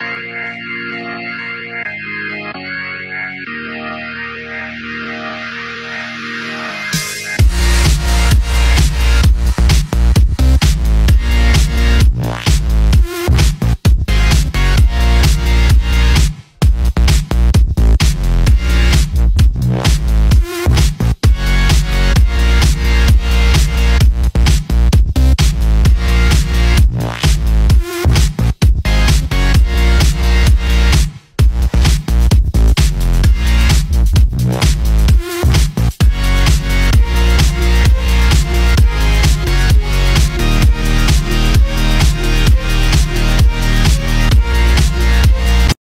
Yeah.